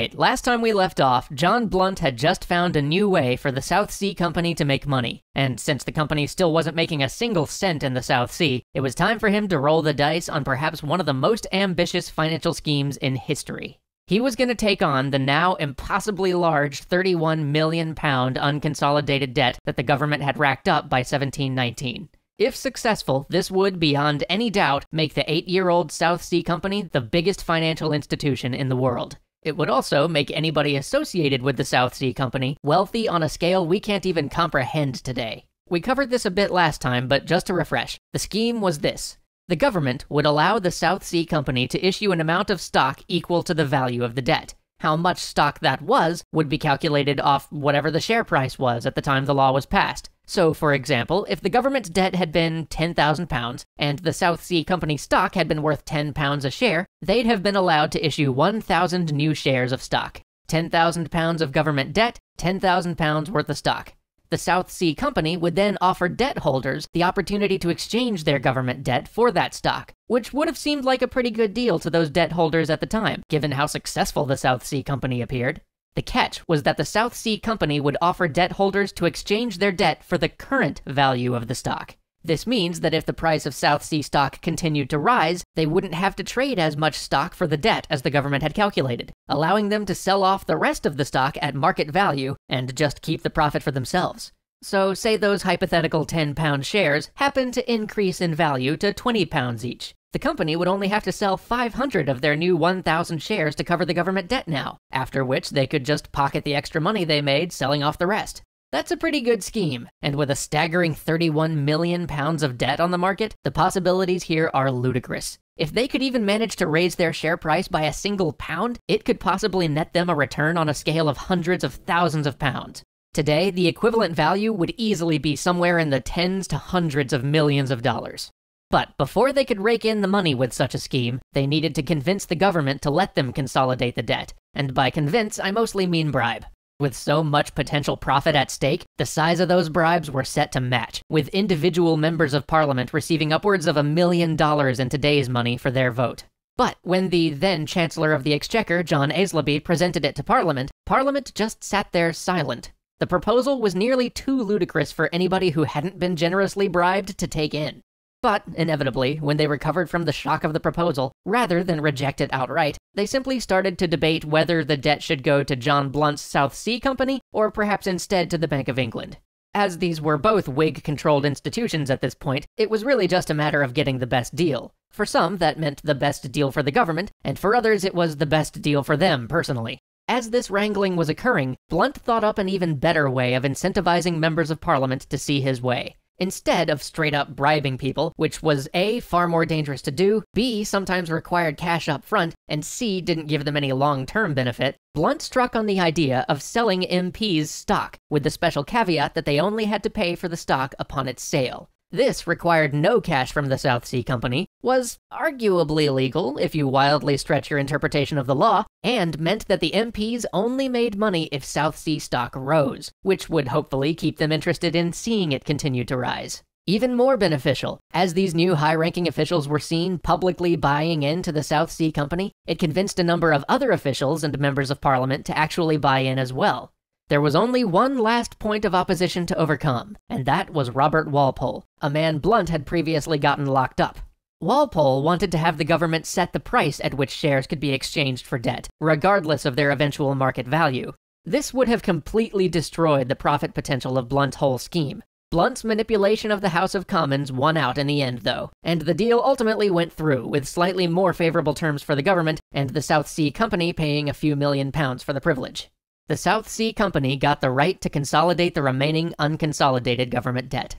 Alright, last time we left off, John Blunt had just found a new way for the South Sea Company to make money. And since the company still wasn't making a single cent in the South Sea, it was time for him to roll the dice on perhaps one of the most ambitious financial schemes in history. He was going to take on the now impossibly large 31 million pound unconsolidated debt that the government had racked up by 1719. If successful, this would, beyond any doubt, make the eight year old South Sea Company the biggest financial institution in the world. It would also make anybody associated with the South Sea Company wealthy on a scale we can't even comprehend today. We covered this a bit last time, but just to refresh, the scheme was this. The government would allow the South Sea Company to issue an amount of stock equal to the value of the debt. How much stock that was would be calculated off whatever the share price was at the time the law was passed. So, for example, if the government's debt had been £10,000 and the South Sea Company stock had been worth £10 a share, they'd have been allowed to issue 1,000 new shares of stock. £10,000 of government debt, £10,000 worth of stock. The South Sea Company would then offer debt holders the opportunity to exchange their government debt for that stock, which would have seemed like a pretty good deal to those debt holders at the time, given how successful the South Sea Company appeared. The catch was that the South Sea Company would offer debt holders to exchange their debt for the current value of the stock. This means that if the price of South Sea stock continued to rise, they wouldn't have to trade as much stock for the debt as the government had calculated, allowing them to sell off the rest of the stock at market value and just keep the profit for themselves. So, say those hypothetical 10 pound shares happen to increase in value to 20 pounds each. The company would only have to sell 500 of their new 1,000 shares to cover the government debt now, after which they could just pocket the extra money they made selling off the rest. That's a pretty good scheme, and with a staggering 31 million pounds of debt on the market, the possibilities here are ludicrous. If they could even manage to raise their share price by a single pound, it could possibly net them a return on a scale of hundreds of thousands of pounds. Today, the equivalent value would easily be somewhere in the tens to hundreds of millions of dollars. But before they could rake in the money with such a scheme, they needed to convince the government to let them consolidate the debt. And by convince, I mostly mean bribe. With so much potential profit at stake, the size of those bribes were set to match, with individual members of parliament receiving upwards of a million dollars in today's money for their vote. But when the then Chancellor of the Exchequer, John Aislabie, presented it to Parliament, Parliament just sat there silent. The proposal was nearly too ludicrous for anybody who hadn't been generously bribed to take in. But, inevitably, when they recovered from the shock of the proposal, rather than reject it outright, they simply started to debate whether the debt should go to John Blunt's South Sea Company or perhaps instead to the Bank of England. As these were both Whig controlled institutions at this point, it was really just a matter of getting the best deal. For some, that meant the best deal for the government, and for others, it was the best deal for them personally. As this wrangling was occurring, Blunt thought up an even better way of incentivizing members of parliament to see his way. Instead of straight up bribing people, which was A, far more dangerous to do, B, sometimes required cash up front, and C, didn't give them any long term benefit, Blunt struck on the idea of selling MPs stock, with the special caveat that they only had to pay for the stock upon its sale. This required no cash from the South Sea Company, was arguably legal if you wildly stretch your interpretation of the law, and meant that the MPs only made money if South Sea stock rose, which would hopefully keep them interested in seeing it continue to rise. Even more beneficial, as these new high ranking officials were seen publicly buying into the South Sea Company, it convinced a number of other officials and members of parliament to actually buy in as well. There was only one last point of opposition to overcome, and that was Robert Walpole, a man Blunt had previously gotten locked up. Walpole wanted to have the government set the price at which shares could be exchanged for debt, regardless of their eventual market value. This would have completely destroyed the profit potential of Blunt's whole scheme. Blunt's manipulation of the House of Commons won out in the end, though, and the deal ultimately went through with slightly more favorable terms for the government and the South Sea Company paying a few million pounds for the privilege the South Sea Company got the right to consolidate the remaining unconsolidated government debt.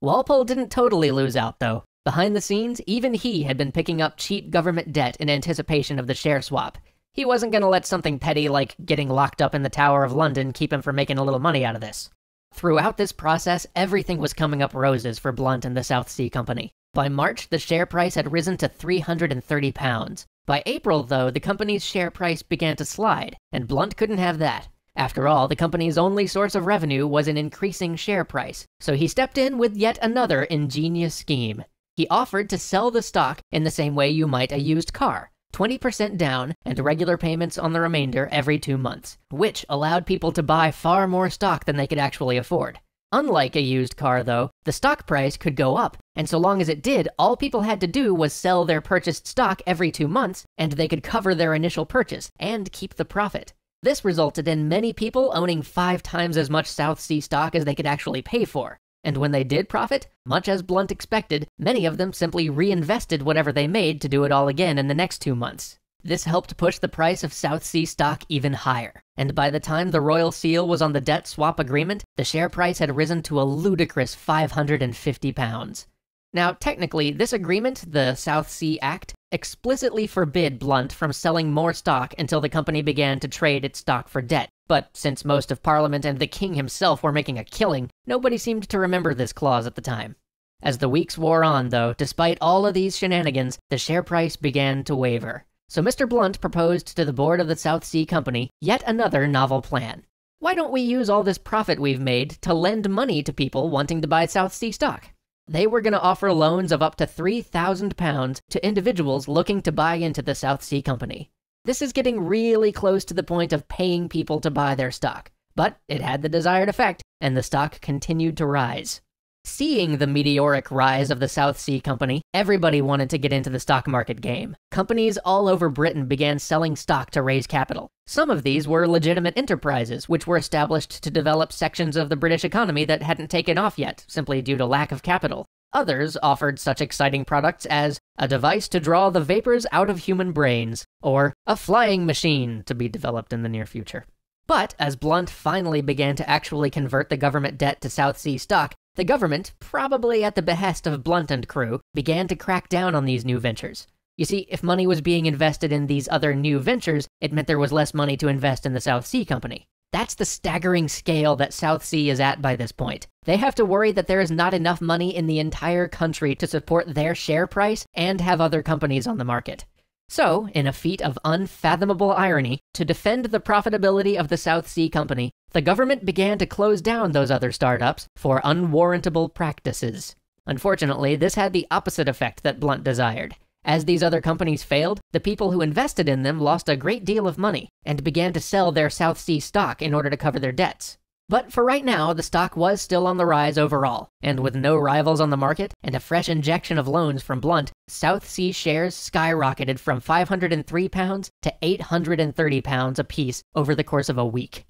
Walpole didn't totally lose out, though. Behind the scenes, even he had been picking up cheap government debt in anticipation of the share swap. He wasn't going to let something petty like getting locked up in the Tower of London keep him from making a little money out of this. Throughout this process, everything was coming up roses for Blunt and the South Sea Company. By March, the share price had risen to 330 pounds. By April, though, the company's share price began to slide, and Blunt couldn't have that. After all, the company's only source of revenue was an increasing share price, so he stepped in with yet another ingenious scheme. He offered to sell the stock in the same way you might a used car. 20% down, and regular payments on the remainder every two months, which allowed people to buy far more stock than they could actually afford. Unlike a used car, though, the stock price could go up, and so long as it did, all people had to do was sell their purchased stock every two months, and they could cover their initial purchase and keep the profit. This resulted in many people owning five times as much South Sea stock as they could actually pay for. And when they did profit, much as Blunt expected, many of them simply reinvested whatever they made to do it all again in the next two months. This helped push the price of South Sea stock even higher, and by the time the royal seal was on the debt swap agreement, the share price had risen to a ludicrous 550 pounds. Now, technically, this agreement, the South Sea Act, explicitly forbid Blunt from selling more stock until the company began to trade its stock for debt. But since most of Parliament and the King himself were making a killing, nobody seemed to remember this clause at the time. As the weeks wore on, though, despite all of these shenanigans, the share price began to waver. So Mr. Blunt proposed to the board of the South Sea Company yet another novel plan. Why don't we use all this profit we've made to lend money to people wanting to buy South Sea stock? They were going to offer loans of up to £3,000 to individuals looking to buy into the South Sea Company. This is getting really close to the point of paying people to buy their stock, but it had the desired effect, and the stock continued to rise. Seeing the meteoric rise of the South Sea Company, everybody wanted to get into the stock market game. Companies all over Britain began selling stock to raise capital. Some of these were legitimate enterprises, which were established to develop sections of the British economy that hadn't taken off yet, simply due to lack of capital. Others offered such exciting products as a device to draw the vapors out of human brains, or a flying machine to be developed in the near future. But as Blunt finally began to actually convert the government debt to South Sea stock, the government, probably at the behest of Blunt and crew, began to crack down on these new ventures. You see, if money was being invested in these other new ventures, it meant there was less money to invest in the South Sea Company. That's the staggering scale that South Sea is at by this point. They have to worry that there is not enough money in the entire country to support their share price and have other companies on the market. So, in a feat of unfathomable irony, to defend the profitability of the South Sea Company, the government began to close down those other startups for unwarrantable practices. Unfortunately, this had the opposite effect that Blunt desired. As these other companies failed, the people who invested in them lost a great deal of money and began to sell their South Sea stock in order to cover their debts. But for right now, the stock was still on the rise overall, and with no rivals on the market and a fresh injection of loans from Blunt, South Sea shares skyrocketed from 503 pounds to 830 pounds apiece over the course of a week.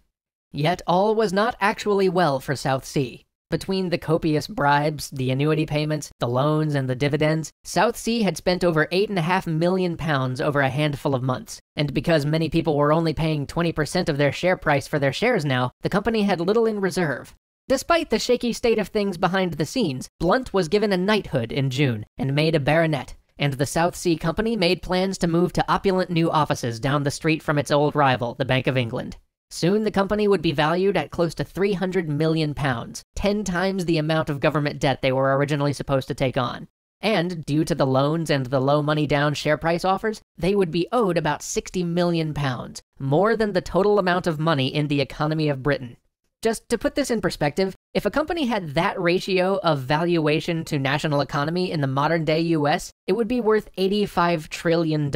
Yet all was not actually well for South Sea. Between the copious bribes, the annuity payments, the loans, and the dividends, South Sea had spent over 8.5 million pounds over a handful of months. And because many people were only paying 20% of their share price for their shares now, the company had little in reserve. Despite the shaky state of things behind the scenes, Blunt was given a knighthood in June and made a baronet, and the South Sea Company made plans to move to opulent new offices down the street from its old rival, the Bank of England. Soon the company would be valued at close to 300 million pounds, 10 times the amount of government debt they were originally supposed to take on. And due to the loans and the low money down share price offers, they would be owed about 60 million pounds, more than the total amount of money in the economy of Britain. Just to put this in perspective, if a company had that ratio of valuation to national economy in the modern day US, it would be worth $85 trillion.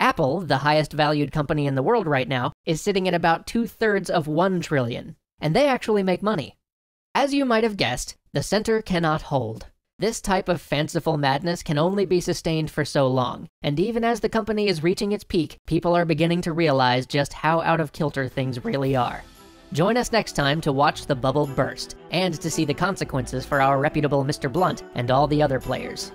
Apple, the highest valued company in the world right now, is sitting at about two thirds of 1 trillion, and they actually make money. As you might have guessed, the center cannot hold. This type of fanciful madness can only be sustained for so long, and even as the company is reaching its peak, people are beginning to realize just how out of kilter things really are. Join us next time to watch the bubble burst, and to see the consequences for our reputable Mr. Blunt and all the other players.